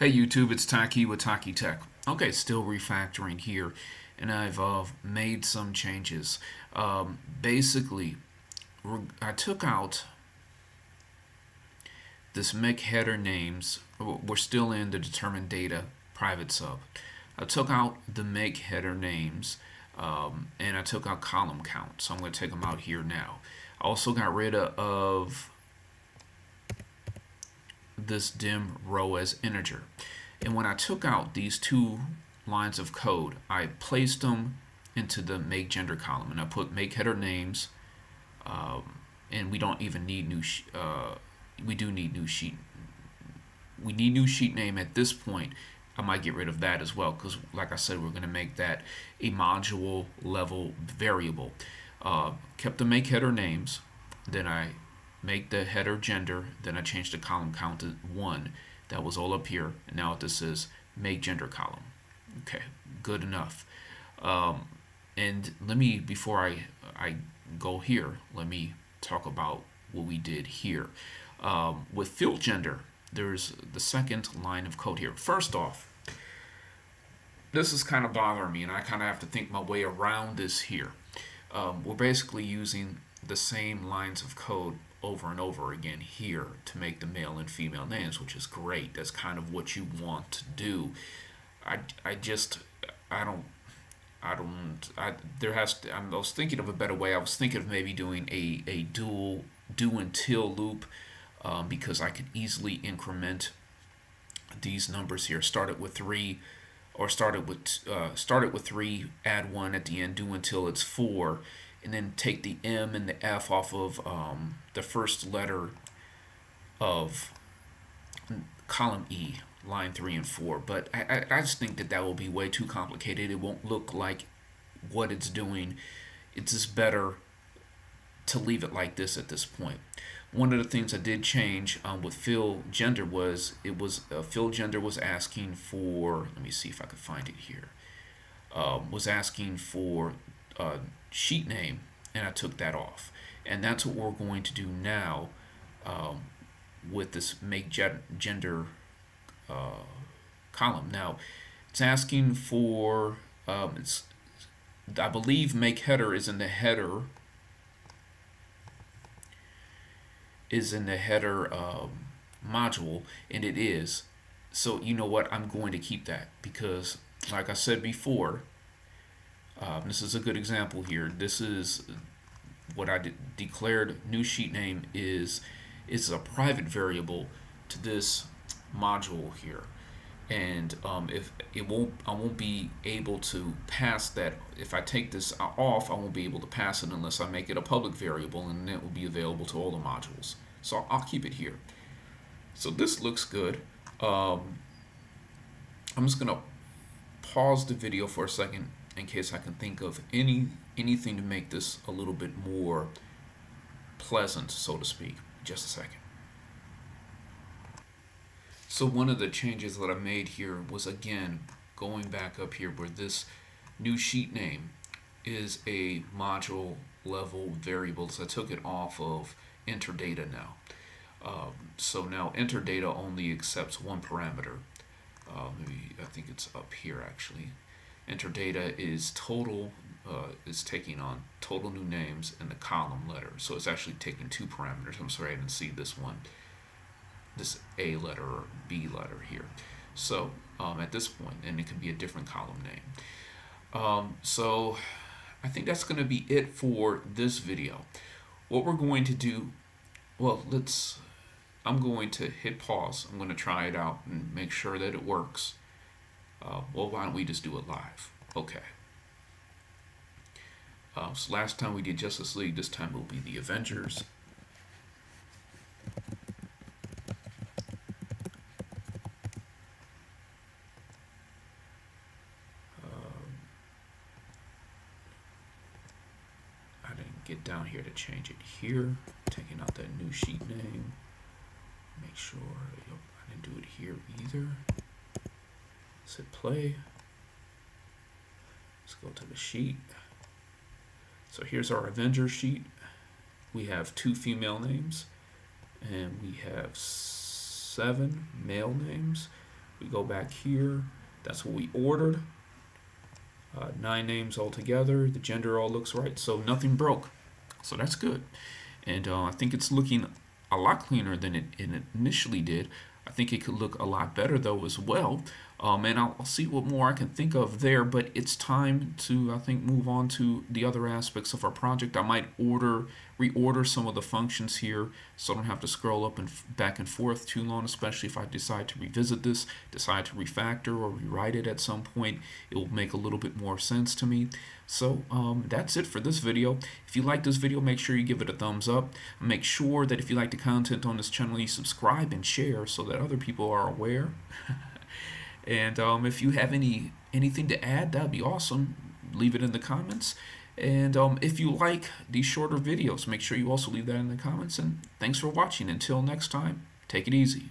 Hey YouTube, it's Taqi with Taqi Tech. Okay, still refactoring here, and I've uh, made some changes. Um, basically, I took out this make header names. We're still in the determine data private sub. I took out the make header names, um, and I took out column count. So I'm going to take them out here now. I also got rid of this dim row as integer. And when I took out these two lines of code, I placed them into the make gender column. And I put make header names um, and we don't even need new uh, we do need new sheet we need new sheet name at this point. I might get rid of that as well because like I said we're going to make that a module level variable. Uh, kept the make header names then I make the header gender, then I change the column count to one. That was all up here. And now this is make gender column. Okay, good enough. Um, and let me, before I, I go here, let me talk about what we did here. Um, with field gender, there's the second line of code here. First off, this is kind of bothering me and I kind of have to think my way around this here. Um, we're basically using the same lines of code over and over again here to make the male and female names, which is great. That's kind of what you want to do. I, I just, I don't, I don't, I, there has to, I was thinking of a better way. I was thinking of maybe doing a, a dual do until loop um, because I could easily increment these numbers here. Start it with three or start it with, uh, start it with three, add one at the end, do until it's four and then take the M and the F off of um, the first letter of column E, line 3 and 4. But I, I just think that that will be way too complicated. It won't look like what it's doing. It's just better to leave it like this at this point. One of the things I did change um, with fill gender was it was uh, fill gender was asking for let me see if I could find it here um, was asking for uh, sheet name and I took that off. And that's what we're going to do now um, with this make gender uh, column. Now, it's asking for, um, it's, I believe make header is in the header, is in the header um, module, and it is. So you know what, I'm going to keep that because like I said before, um, this is a good example here. This is what I de declared new sheet name is is a private variable to this module here. And um, if it won't I won't be able to pass that. If I take this off I won't be able to pass it unless I make it a public variable and it will be available to all the modules. So I'll keep it here. So this looks good. Um, I'm just gonna pause the video for a second in case I can think of any anything to make this a little bit more pleasant, so to speak. Just a second. So one of the changes that I made here was again going back up here where this new sheet name is a module level variable. So I took it off of enter data now. Um, so now enter data only accepts one parameter. Uh, maybe I think it's up here actually enter data is total uh, is taking on total new names and the column letter. So it's actually taking two parameters. I'm sorry I didn't see this one, this A letter or B letter here. So um, at this point, and it can be a different column name. Um, so I think that's going to be it for this video. What we're going to do, well, let's, I'm going to hit pause. I'm going to try it out and make sure that it works. Uh, well, why don't we just do it live? Okay. Uh, so last time we did Justice League, this time it will be the Avengers. Um, I didn't get down here to change it here. Taking out that new sheet name. Make sure, I didn't do it here either. Let's hit play. Let's go to the sheet. So here's our Avenger sheet. We have two female names and we have seven male names. We go back here. That's what we ordered. Uh, nine names altogether. The gender all looks right. So nothing broke. So that's good. And uh, I think it's looking a lot cleaner than it, it initially did. I think it could look a lot better though as well. Um, and I'll, I'll, see what more I can think of there, but it's time to, I think, move on to the other aspects of our project. I might order, reorder some of the functions here so I don't have to scroll up and back and forth too long, especially if I decide to revisit this, decide to refactor or rewrite it at some point. It will make a little bit more sense to me. So um, that's it for this video. If you like this video, make sure you give it a thumbs up. Make sure that if you like the content on this channel, you subscribe and share so that other people are aware. And um, if you have any anything to add, that'd be awesome. Leave it in the comments. And um, if you like these shorter videos, make sure you also leave that in the comments. And thanks for watching. Until next time, take it easy.